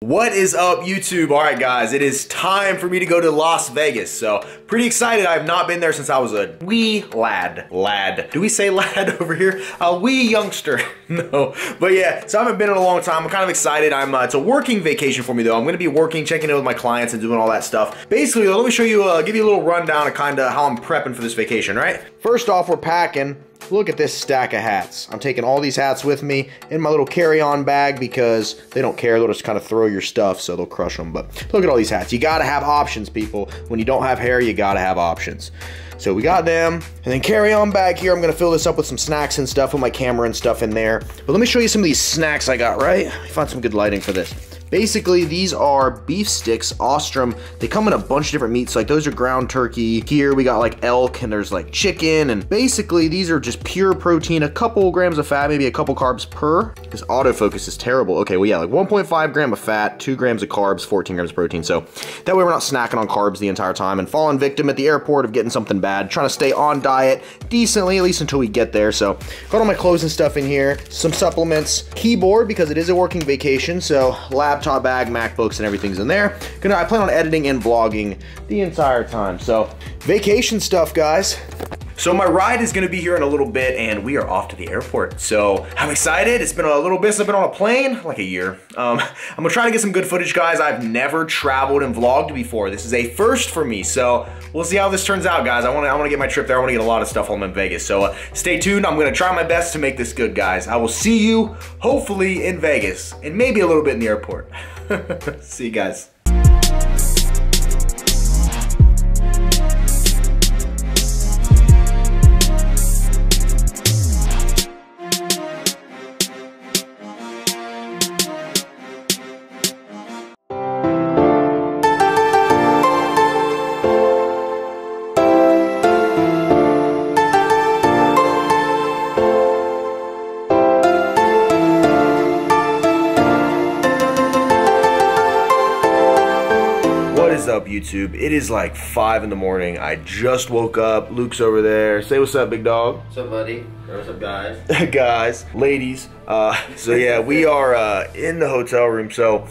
What is up YouTube? All right guys, it is time for me to go to Las Vegas. So pretty excited. I've not been there since I was a wee lad. Lad. Do we say lad over here? A wee youngster. no. But yeah, so I haven't been in a long time. I'm kind of excited. I'm. Uh, it's a working vacation for me though. I'm going to be working, checking in with my clients and doing all that stuff. Basically, let me show you, uh, give you a little rundown of kind of how I'm prepping for this vacation, right? First off, we're packing. Look at this stack of hats. I'm taking all these hats with me in my little carry-on bag because they don't care. They'll just kind of throw your stuff, so they'll crush them. But look at all these hats. You got to have options, people. When you don't have hair, you got to have options. So we got them. And then carry on bag here. I'm to fill this up with some snacks and stuff with my camera and stuff in there. But let me show you some of these snacks I got, right? I found some good lighting for this. Basically, these are beef sticks, Ostrim. They come in a bunch of different meats. Like those are ground turkey. Here we got like elk and there's like chicken. And basically these are just pure protein, a couple grams of fat, maybe a couple carbs per. This autofocus is terrible. Okay, well yeah, like 1.5 gram of fat, two grams of carbs, 14 grams of protein. So that way we're not snacking on carbs the entire time and falling victim at the airport of getting something bad. Trying to stay on diet decently, at least until we get there. So got all my clothes and stuff in here, some supplements, keyboard because it is a working vacation. So lab laptop bag, MacBooks, and everything's in there. I plan on editing and vlogging the entire time. So, vacation stuff, guys. So my ride is gonna be here in a little bit and we are off to the airport. So I'm excited. It's been a little bit since I've been on a plane, like a year. Um, I'm gonna try to get some good footage, guys. I've never traveled and vlogged before. This is a first for me. So we'll see how this turns out, guys. I wanna, I wanna get my trip there. I wanna get a lot of stuff home in Vegas. So uh, stay tuned. I'm gonna try my best to make this good, guys. I will see you hopefully in Vegas and maybe a little bit in the airport. see you guys. Up, YouTube? It is like 5 in the morning. I just woke up. Luke's over there. Say what's up, big dog. What's up, buddy? What's up, guys? guys, ladies. Uh, so yeah, we are uh, in the hotel room. So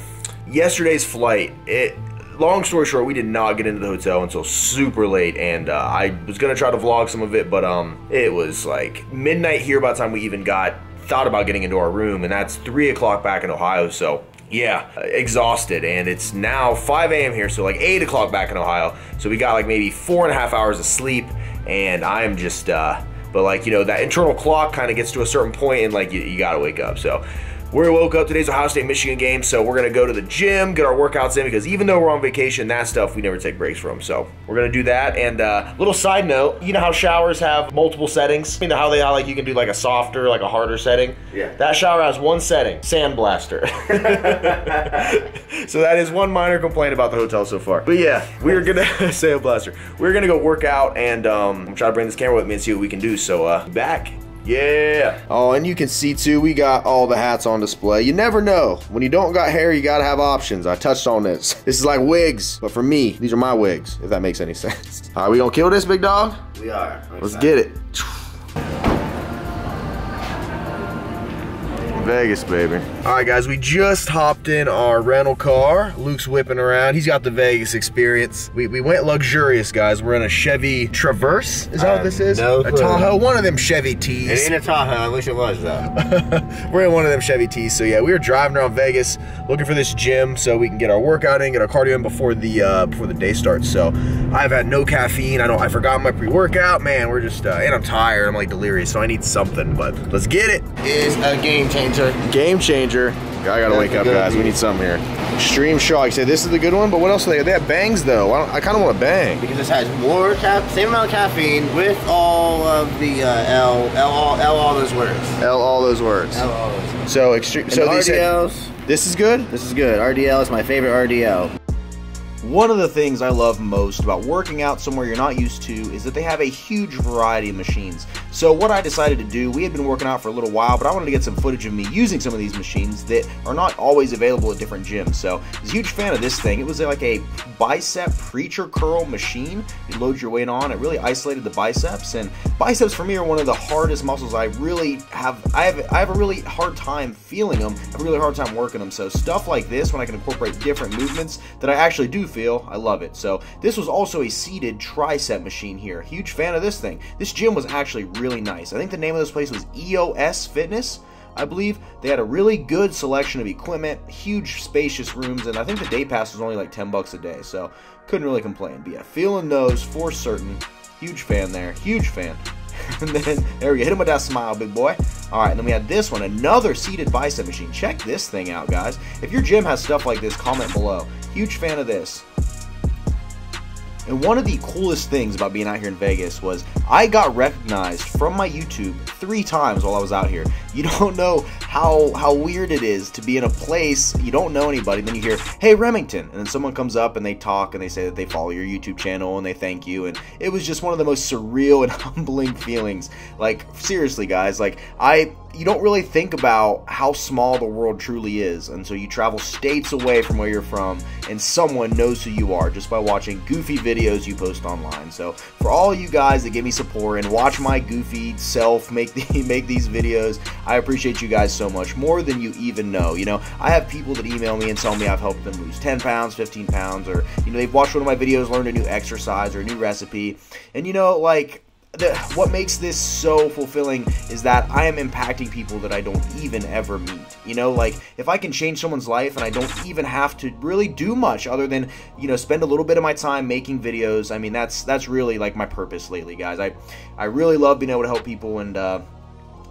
yesterday's flight, it long story short, we did not get into the hotel until super late, and uh, I was gonna try to vlog some of it, but um, it was like midnight here by the time we even got thought about getting into our room, and that's three o'clock back in Ohio. So yeah, exhausted. And it's now 5 a.m. here, so like 8 o'clock back in Ohio. So we got like maybe four and a half hours of sleep, and I'm just, uh, but like, you know, that internal clock kind of gets to a certain point and like you, you gotta wake up. So we woke up today's Ohio State Michigan game, so we're gonna go to the gym, get our workouts in because even though we're on vacation, that stuff we never take breaks from. So we're gonna do that. And uh, little side note, you know how showers have multiple settings? You know how they how like you can do like a softer, like a harder setting. Yeah. That shower has one setting, sandblaster. so that is one minor complaint about the hotel so far. But yeah, we're gonna sandblaster. We're gonna go work out and um, I'm trying to bring this camera with me and see what we can do. So uh, back yeah. Oh, and you can see too, we got all the hats on display. You never know. When you don't got hair, you gotta have options. I touched on this. This is like wigs, but for me, these are my wigs, if that makes any sense. All right, we gonna kill this, big dog? We are. I'm Let's excited. get it. Vegas, baby. All right, guys, we just hopped in our rental car. Luke's whipping around. He's got the Vegas experience. We, we went luxurious, guys. We're in a Chevy Traverse. Is that what this is? No A Tahoe. One of them Chevy T's. It ain't a Tahoe. I wish it was, though. we're in one of them Chevy T's. So, yeah, we were driving around Vegas looking for this gym so we can get our workout in, get our cardio in before the uh, before the day starts. So, I've had no caffeine. I don't. I forgot my pre-workout. Man, we're just, uh, and I'm tired. I'm like delirious, so I need something. But let's get it. It's a game changer changer. Game changer. I gotta wake up, guys. We need some here. Extreme shock. You say this is the good one, but what else are they? They have bangs though. I, I kind of want a bang because this has more cap, same amount of caffeine with all of the uh, L, L, all, L, all those words. L, all those words. L, all those. Words. So extreme. So the RDLs. this is good. This is good. RDL is my favorite RDL. One of the things I love most about working out somewhere you're not used to is that they have a huge variety of machines. So what I decided to do, we had been working out for a little while, but I wanted to get some footage of me using some of these machines that are not always available at different gyms. So I was a huge fan of this thing. It was like a bicep preacher curl machine. You load your weight on. It really isolated the biceps, and biceps for me are one of the hardest muscles I really have. I have I have a really hard time feeling them. I have a really hard time working them. So stuff like this, when I can incorporate different movements that I actually do feel, I love it. So this was also a seated tricep machine here. Huge fan of this thing. This gym was actually really nice. I think the name of this place was EOS Fitness. I believe they had a really good selection of equipment, huge spacious rooms, and I think the day pass was only like 10 bucks a day, so couldn't really complain. But yeah, feeling those for certain. Huge fan there, huge fan. and then there we go, hit him with that smile, big boy. All right, and then we had this one, another seated bicep machine. Check this thing out, guys. If your gym has stuff like this, comment below. Huge fan of this. And one of the coolest things about being out here in Vegas was I got recognized from my YouTube three times while I was out here. You don't know how how weird it is to be in a place you don't know anybody, then you hear, "Hey Remington," and then someone comes up and they talk and they say that they follow your YouTube channel and they thank you, and it was just one of the most surreal and humbling feelings. Like seriously, guys, like I you don't really think about how small the world truly is until you travel states away from where you're from and someone knows who you are just by watching goofy videos you post online. So for all you guys that give me support and watch my goofy self make the, make these videos, I appreciate you guys so much more than you even know. You know, I have people that email me and tell me I've helped them lose 10 pounds, 15 pounds, or you know they've watched one of my videos, learned a new exercise or a new recipe, and you know like the, what makes this so fulfilling is that I am impacting people that I don't even ever meet. You know, like if I can change someone's life and I don't even have to really do much other than, you know, spend a little bit of my time making videos. I mean, that's that's really like my purpose lately, guys. I I really love being able to help people and uh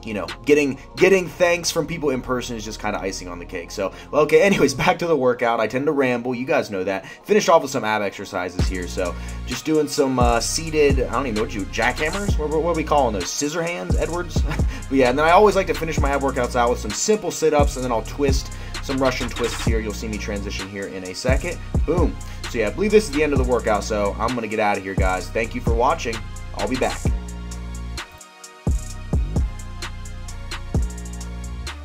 you know, getting getting thanks from people in person is just kind of icing on the cake. So, well, okay. Anyways, back to the workout. I tend to ramble. You guys know that. Finished off with some ab exercises here. So, just doing some uh, seated. I don't even know what you jackhammers. What, what are we calling those? Scissor hands, Edwards. but yeah, and then I always like to finish my ab workouts out with some simple sit ups, and then I'll twist some Russian twists here. You'll see me transition here in a second. Boom. So yeah, I believe this is the end of the workout. So I'm gonna get out of here, guys. Thank you for watching. I'll be back.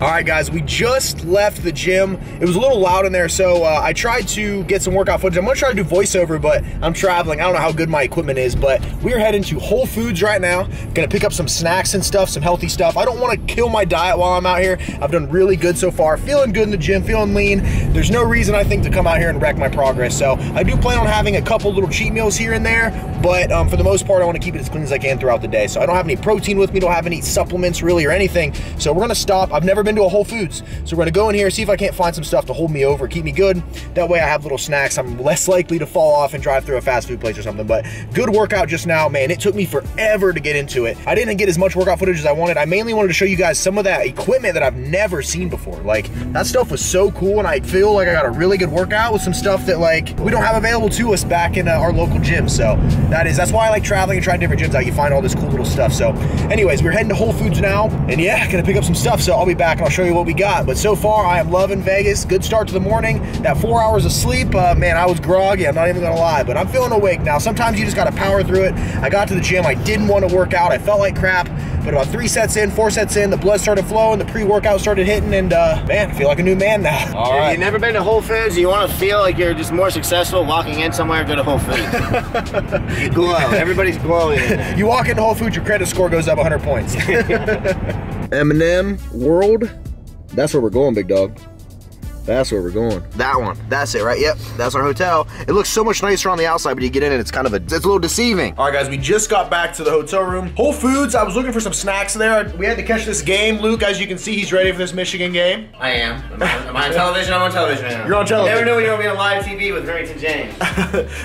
All right, guys, we just left the gym. It was a little loud in there, so uh, I tried to get some workout footage. I'm gonna try to do voiceover, but I'm traveling. I don't know how good my equipment is, but we're heading to Whole Foods right now. Gonna pick up some snacks and stuff, some healthy stuff. I don't wanna kill my diet while I'm out here. I've done really good so far, feeling good in the gym, feeling lean. There's no reason, I think, to come out here and wreck my progress. So I do plan on having a couple little cheat meals here and there, but um, for the most part, I wanna keep it as clean as I can throughout the day. So I don't have any protein with me, don't have any supplements really or anything. So we're gonna stop. I've never been to a Whole Foods. So we're gonna go in here, see if I can't find some stuff to hold me over, keep me good. That way I have little snacks. I'm less likely to fall off and drive through a fast food place or something. But good workout just now, man. It took me forever to get into it. I didn't get as much workout footage as I wanted. I mainly wanted to show you guys some of that equipment that I've never seen before. Like that stuff was so cool and I feel like I got a really good workout with some stuff that like we don't have available to us back in uh, our local gym. So that is, that's why I like traveling and trying different gyms out. You find all this cool little stuff. So anyways, we're heading to Whole Foods now and yeah, gonna pick up some stuff. So I'll be back and I'll show you what we got. But so far, I am loving Vegas. Good start to the morning. That four hours of sleep, uh, man, I was groggy. I'm not even gonna lie, but I'm feeling awake now. Sometimes you just gotta power through it. I got to the gym. I didn't want to work out. I felt like crap. But about three sets in, four sets in, the blood started flowing, the pre-workout started hitting, and uh, man, I feel like a new man now. All right. You've never been to Whole Foods? You want to feel like you're just more successful walking in somewhere? Go to Whole Foods. you glow. Everybody's glowing. you walk into Whole Foods, your credit score goes up 100 points. M&M World. That's where we're going, big dog. That's where we're going. That one. That's it, right? Yep. That's our hotel. It looks so much nicer on the outside, but you get in and it's kind of a, it's a little deceiving. All right, guys, we just got back to the hotel room. Whole Foods, I was looking for some snacks there. We had to catch this game. Luke, as you can see, he's ready for this Michigan game. I am. Am I, am I on television? I'm on television now. You're on television. You never knew when you were being on live TV with Remington James.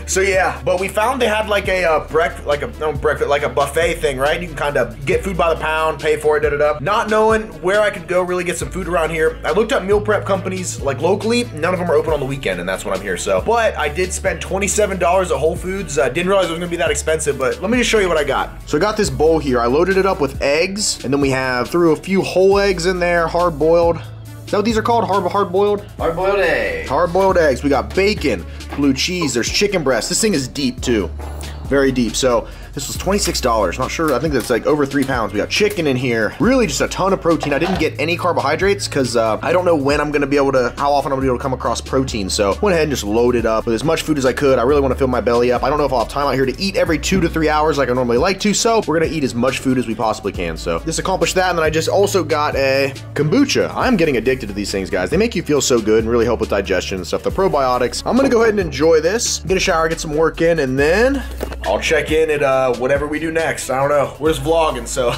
so yeah, but we found they had like a uh, breakfast, like a no breakfast, like a buffet thing, right? You can kind of get food by the pound, pay for it, da da da. Not knowing where I could go really get some food around here, I looked up meal prep companies like locally. None of them are open on the weekend, and that's when I'm here. So, but I did spend $27 at Whole Foods. I didn't realize it was gonna be that expensive, but let me just show you what I got. So I got this bowl here. I loaded it up with eggs, and then we have threw a few whole eggs in there, hard boiled. Is that what these are called? Hard hard boiled? Hard boiled egg. Hard boiled eggs. We got bacon, blue cheese. There's chicken breast. This thing is deep too, very deep. So This was $26. Not sure. I think that's like over three pounds. We got chicken in here. Really just a ton of protein. I didn't get any carbohydrates because uh, I don't know when I'm going to be able to, how often I'm going to be able to come across protein. So went ahead and just loaded up with as much food as I could. I really want to fill my belly up. I don't know if I'll have time out here to eat every two to three hours like I normally like to. So we're going to eat as much food as we possibly can. So this accomplished that. And then I just also got a kombucha. I'm getting addicted to these things, guys. They make you feel so good and really help with digestion and stuff. The probiotics. I'm going to go ahead and enjoy this, get a shower, get some work in, and then I'll check in at uh, whatever we do next. I don't know. We're just vlogging, so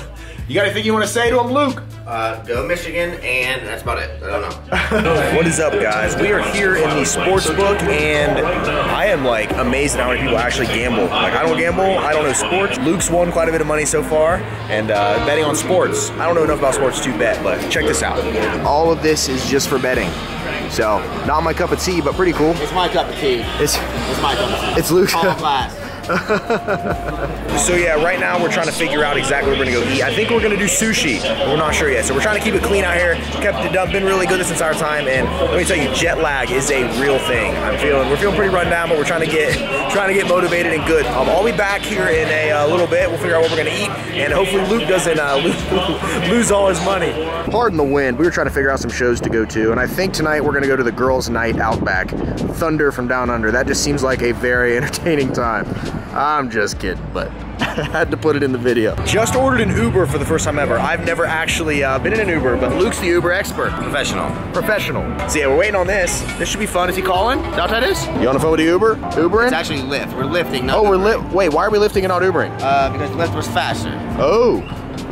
you got anything you want to say to him, Luke? Uh, go Michigan, and that's about it. I don't know. what is up, guys? We are here in the sports book, and I am like amazed at how many people actually gamble. Like, I don't gamble, I don't know sports. Luke's won quite a bit of money so far, and uh, betting on sports. I don't know enough about sports to bet, but check this out. All of this is just for betting. So, not my cup of tea, but pretty cool. It's my cup of tea. It's It's my cup of tea. It's Luke's. Tall glass. So yeah, right now we're trying to figure out exactly where we're gonna go eat. I think we're gonna do sushi. We're not sure yet. So we're trying to keep it clean out here. Kept it done, been really good this entire time. And let me tell you, jet lag is a real thing. I'm feeling we're feeling pretty run down, but we're trying to get trying to get motivated and good. Um, I'll be back here in a uh, little bit. We'll figure out what we're gonna eat, and hopefully Luke doesn't uh, lose, lose all his money. Pardon the wind. We were trying to figure out some shows to go to, and I think tonight we're gonna go to the Girls' Night Outback, Thunder from Down Under. That just seems like a very entertaining time. I'm just kidding, but I had to put it in the video. Just ordered an Uber for the first time ever. I've never actually uh, been in an Uber, but Luke's the Uber expert. Professional. Professional. So yeah, we're waiting on this. This should be fun. Is he calling? Is that what that is? You on the phone with the Uber? Ubering? It's actually Lyft. We're lifting. Not oh, we're Ubering. lit. Wait, why are we lifting and not Ubering? Uh, because Lyft was faster. Oh,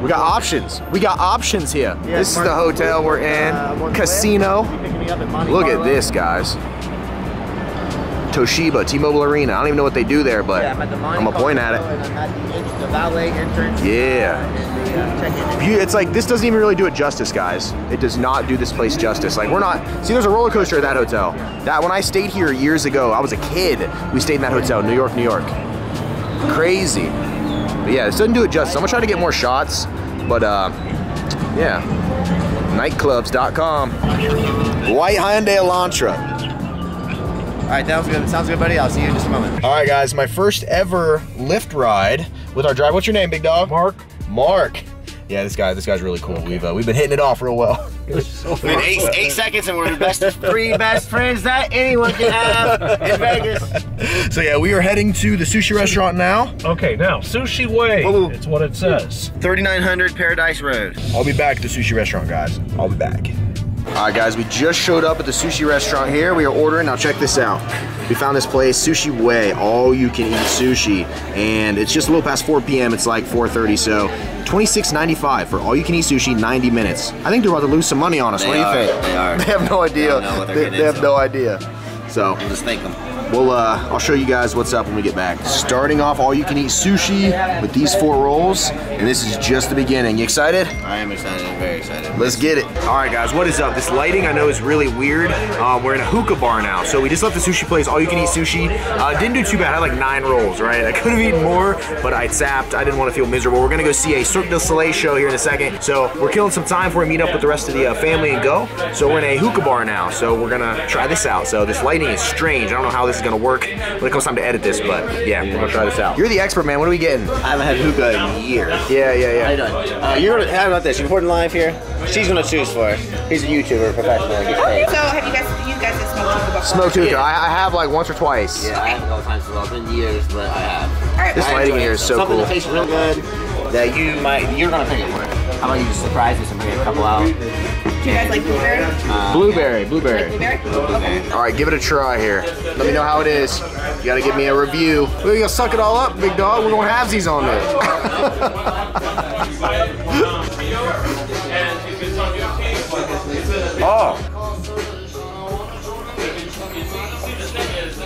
we got options. We got options here. this is the hotel we're in. Casino. Look at this, guys. Toshiba, T-Mobile Arena. I don't even know what they do there, but I'm gonna point at it. The valet entrance. Yeah. The, uh, It's like this doesn't even really do it justice, guys. It does not do this place justice. Like we're not. See, there's a roller coaster at that hotel. That when I stayed here years ago, I was a kid. We stayed in that hotel, New York, New York. Crazy. But yeah, this doesn't do it justice. I'm gonna try to get more shots, but uh, yeah. Nightclubs.com. White Hyundai Elantra. All right, that was good. Sounds good, buddy. I'll see you in just a moment. All right, guys, my first ever Lyft ride with our driver. What's your name, big dog? Mark. Mark. Yeah, this guy, this guy's really cool. We've uh, we've been hitting it off real well. Within eight, eight seconds, and we're the best three best friends that anyone can have in Vegas. So yeah, we are heading to the sushi restaurant now. Okay, now Sushi Way. Whoa, whoa. It's what it says. 3900 Paradise Road. I'll be back at the sushi restaurant, guys. I'll be back. All right, guys, we just showed up at the sushi restaurant here. We are ordering. Now check this out. We found this place, Sushi Way, all you can eat sushi, and it's just a little past 4 p.m. It's like 4:30, so 26.95 for all you can eat sushi, 90 minutes. I think they're about to lose some money on us. They what do you are, think? they are. They have no idea. don't know what they're they, they have no idea. So We'll just thank them. We'll, uh, I'll show you guys what's up when we get back. Starting off all you can eat sushi with these four rolls, and this is just the beginning. You excited? I am excited. I'm very excited. Let's get it. All right, guys, what is up? This lighting I know is really weird. Um, we're in a hookah bar now. So we just left the sushi place, all you can eat sushi. Uh, didn't do too bad. I had like nine rolls, right? I could have eaten more, but I sapped. I didn't want to feel miserable. We're gonna go see a Cirque du Soleil show here in a second. So we're killing some time before we meet up with the rest of the uh, family and go. So we're in a hookah bar now. So we're gonna try this out. So this lighting is strange. I don't know how this is gonna work when it comes time to edit this, but yeah, we're gonna try this out. You're the expert, man. What are we getting? I haven't had hookah in years. Yeah, yeah, yeah. How you doing? Uh, you're gonna, how about this? You're recording live here. She's gonna choose for it. He's a YouTuber, professional. Gets paid. So have you guys you guys have smoked hookah before? Smoked hookah. Yeah. I, I have like once or twice. Yeah, I haven't a couple times as well. It's been years, but I have. All right. This well, lighting enjoy here it. is so Something cool. that tastes real good that you might, you're gonna pick it for it. How about you just surprise us and bring a couple out? do you guys like blueberry? Blueberry, Like blueberry. blueberry? Okay. All right, give it a try here. Let me know how it is. You gotta give me a review. We're gonna suck it all up, big dog. We're gonna have these on there. oh.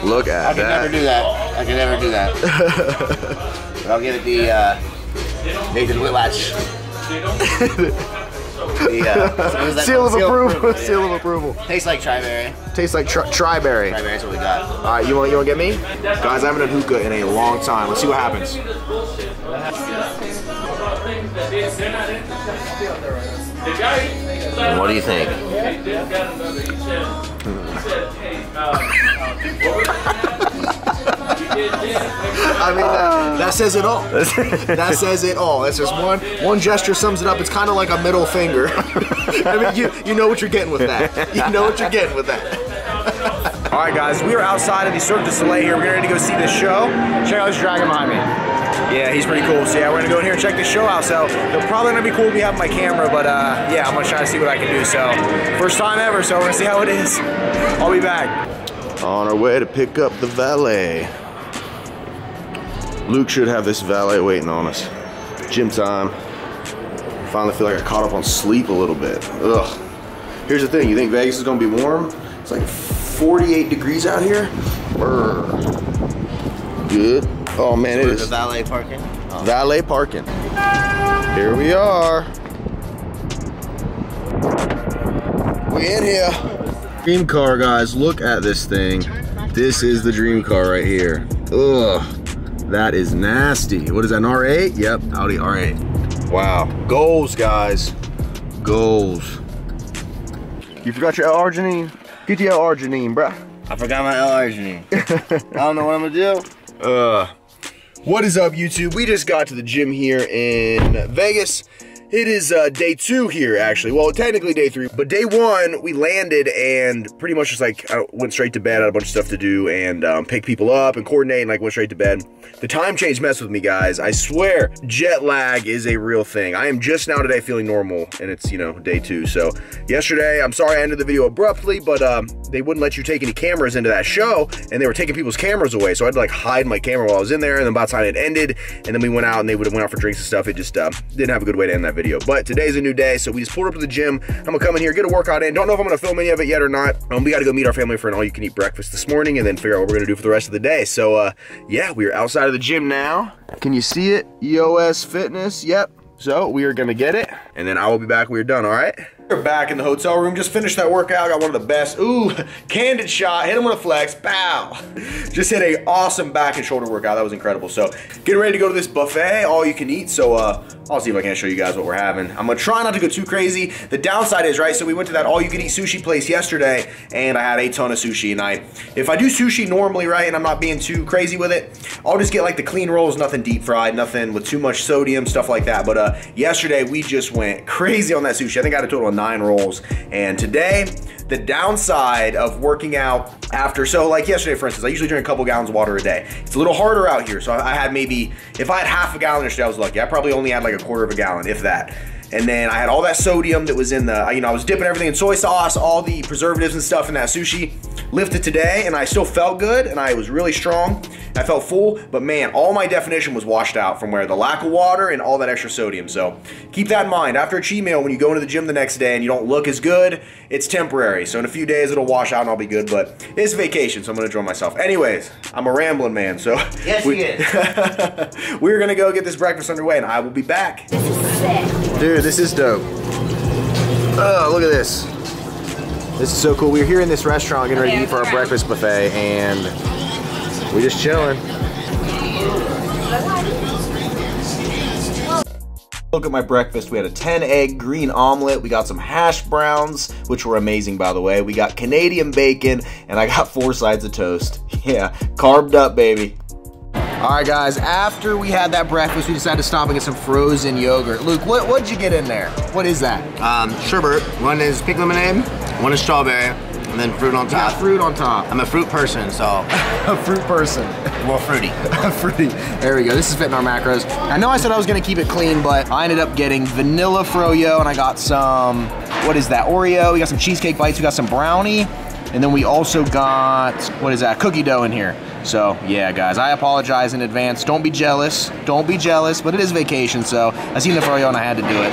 Look at that. I at can never do that. I can never do that. but I'll give it the uh, Nathan Whitlatch. the, uh, what is Seal of called? approval. yeah. Seal of approval. Tastes like triberry. Tastes like tri- triberry. Triberry's what we got. All right, you want you want to get me? Guys, I haven't had hookah in a long time. Let's see what happens. What do you think? I mean, that, that says it all. that says it all. That's just one one gesture sums it up. It's kind of like a middle finger. I mean, you you know what you're getting with that. You know what you're getting with that. All right, guys, we are outside of the Cirque du Soleil here. We're getting ready to go see this show. Check out this dragon behind me. Yeah, he's pretty cool. So yeah, we're gonna go in here and check this show out. So it'll probably gonna be cool if we have my camera, but uh, yeah, I'm gonna try to see what I can do. So first time ever, so we're gonna see how it is. I'll be back. On our way to pick up the valet. Luke should have this valet waiting on us. Gym time. Finally feel like I caught up on sleep a little bit. Ugh. Here's the thing, you think Vegas is gonna be warm? It's like 48 degrees out here. Brr. Good. Oh man, it is. The valet parking. Oh. valet parking. Here we are. We in here. Dream car, guys. Look at this thing. This is the dream car right here. Ugh. That is nasty. What is that, an R8? Yep, Audi R8. Wow. Goals, guys. Goals. You forgot your L Arginine? Get your L Arginine, bruh. I forgot my L Arginine. I don't know what I'm gonna do. Uh, what is up, YouTube? We just got to the gym here in Vegas. It is uh, day two here, actually. Well, technically day three, but day one we landed and pretty much just like I went straight to bed. I had a bunch of stuff to do and um, pick people up and coordinate, and like went straight to bed. The time change messed with me, guys. I swear, jet lag is a real thing. I am just now today feeling normal, and it's you know day two. So yesterday, I'm sorry I ended the video abruptly, but um, they wouldn't let you take any cameras into that show, and they were taking people's cameras away. So I had to like hide my camera while I was in there, and then by the time it ended, and then we went out and they would have went out for drinks and stuff. It just uh, didn't have a good way to end that video. But today's a new day, so we just pulled up to the gym. I'm gonna come in here, get a workout in. Don't know if I'm gonna film any of it yet or not. Um, we got to go meet our family for an all-you-can-eat breakfast this morning, and then figure out what we're gonna do for the rest of the day. So uh, yeah, we are outside of the gym now. Can you see it? EOS Fitness. Yep. So we are gonna get it, and then I will be back. when We're done. All right. We're back in the hotel room. Just finished that workout. Got one of the best. Ooh, candid shot. Hit him with a flex. Bow. Just hit a awesome back and shoulder workout. That was incredible. So getting ready to go to this buffet, all you can eat. So uh, I'll see if I can show you guys what we're having. I'm gonna try not to go too crazy. The downside is right. So we went to that all you can eat sushi place yesterday, and I had a ton of sushi. And I, if I do sushi normally right, and I'm not being too crazy with it, I'll just get like the clean rolls, nothing deep fried, nothing with too much sodium, stuff like that. But uh, yesterday we just went crazy on that sushi. I think I had a total of nine rolls. And today, the downside of working out after, so like yesterday, for instance, I usually drink a couple gallons of water a day. It's a little harder out here. So I had maybe, if I had half a gallon yesterday, I was lucky. I probably only had like a quarter of a gallon, if that. And then I had all that sodium that was in the, you know, I was dipping everything in soy sauce, all the preservatives and stuff in that sushi. Lifted today and I still felt good and I was really strong. I felt full, but man, all my definition was washed out from where the lack of water and all that extra sodium. So keep that in mind. After a cheat meal, when you go into the gym the next day and you don't look as good, it's temporary. So in a few days it'll wash out and I'll be good, but it's vacation, so I'm gonna enjoy myself. Anyways, I'm a rambling man, so Yes, we, he is. we're gonna go get this breakfast underway and I will be back. Dude, this is dope. Oh, look at this. This is so cool. We are here in this restaurant getting ready to eat for our breakfast buffet and we're just chilling. Look at my breakfast. We had a 10 egg green omelet. We got some hash browns, which were amazing, by the way. We got Canadian bacon, and I got four sides of toast. Yeah, carved up, baby. All right, guys, after we had that breakfast, we decided to stop and get some frozen yogurt. Luke, what, what'd you get in there? What is that? Um, sherbet. One is pink lemonade. One is strawberry. And then fruit on top. fruit on top. I'm a fruit person, so A fruit person. Well, fruity. Fruity. There we go. This is fitting our macros. I know I said I was gonna keep it clean, but I ended up getting vanilla froyo, and I got some. What is that? Oreo. We got some cheesecake bites. We got some brownie, and then we also got what is that? Cookie dough in here. So yeah, guys, I apologize in advance. Don't be jealous. Don't be jealous. But it is vacation, so I seen the froyo and I had to do it.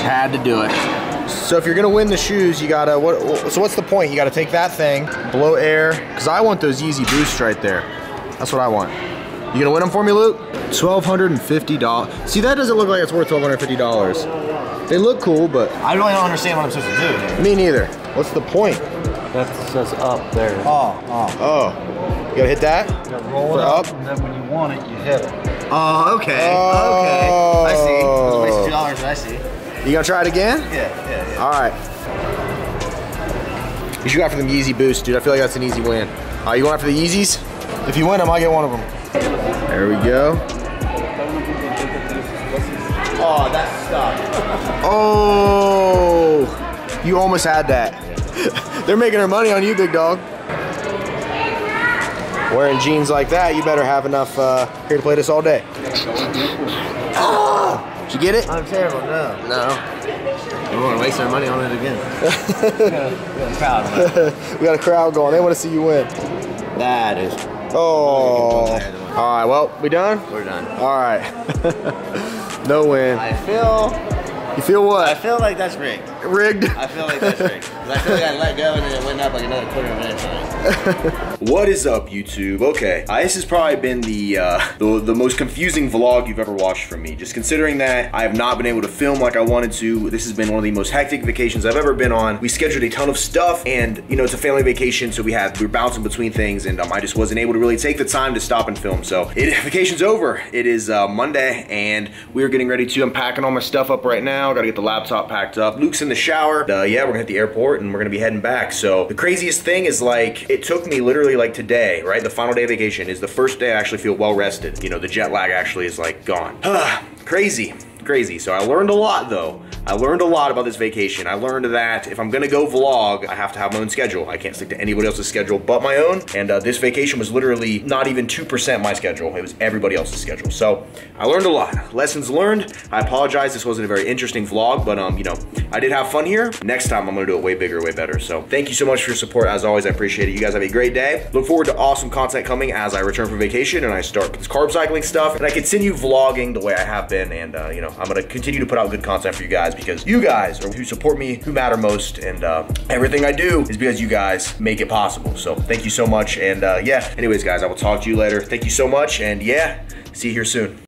Had to do it. So if you're gonna win the shoes, you gotta what? So what's the point? You gotta take that thing, blow air, because I want those Yeezy boosts right there. That's what I want. You gonna win them for me, Luke? Twelve hundred and fifty dollars. See, that doesn't look like it's worth twelve hundred fifty dollars. They look cool, but I really don't understand what I'm supposed to do. me neither. What's the point? That says up there. Oh, oh. Oh, you gotta hit that. You gotta roll it up, up? and then when you want it, you hit it. Oh, okay. Oh. Okay. I see. It was a waste of two dollars, I see. You gonna try it again? Yeah, yeah, yeah. All right. You should go after them Yeezy Boost, dude. I feel like that's an easy win. Uh, you going after the Yeezys? If you win them, I get one of them. There we go. Oh, that stuck. oh, you almost had that. They're making their money on you, big dog. Wearing jeans like that, you better have enough uh, here to play this all day. Oh, did you get it? I'm terrible. No. No. We want to waste our money on it again. we got a crowd going. They want to see you win. That is. Oh. All right. Well, we done? We're done. All right. no win. I feel. You feel what? I feel like that's rigged. Rigged. I feel like that's rigged. I let go and then it went up like another quarter of an inch. What is up, YouTube? Okay, uh, this has probably been the, uh, the the most confusing vlog you've ever watched from me. Just considering that I have not been able to film like I wanted to. This has been one of the most hectic vacations I've ever been on. We scheduled a ton of stuff, and you know it's a family vacation, so we had we were bouncing between things, and um, I just wasn't able to really take the time to stop and film. So it vacation's over. It is uh, Monday, and we are getting ready to. I'm packing all my stuff up right now. Got to get the laptop packed up. Luke's in the shower. Uh, yeah, we're gonna hit the airport, and we're gonna be heading back. So the craziest thing is like it took me literally like today, right? The final day of vacation is the first day I actually feel well rested. You know, the jet lag actually is like gone. Crazy crazy. So I learned a lot though. I learned a lot about this vacation. I learned that if I'm gonna go vlog, I have to have my own schedule. I can't stick to anybody else's schedule but my own. And uh, this vacation was literally not even 2% my schedule. It was everybody else's schedule. So I learned a lot. Lessons learned. I apologize. This wasn't a very interesting vlog, but um, you know, I did have fun here. Next time I'm gonna do it way bigger, way better. So thank you so much for your support. As always, I appreciate it. You guys have a great day. Look forward to awesome content coming as I return from vacation and I start this carb cycling stuff and I continue vlogging the way I have been. And uh, you know, I'm gonna continue to put out good content for you guys because you guys are who support me, who matter most, and uh, everything I do is because you guys make it possible. So thank you so much. And uh, yeah, anyways, guys, I will talk to you later. Thank you so much. And yeah, see you here soon.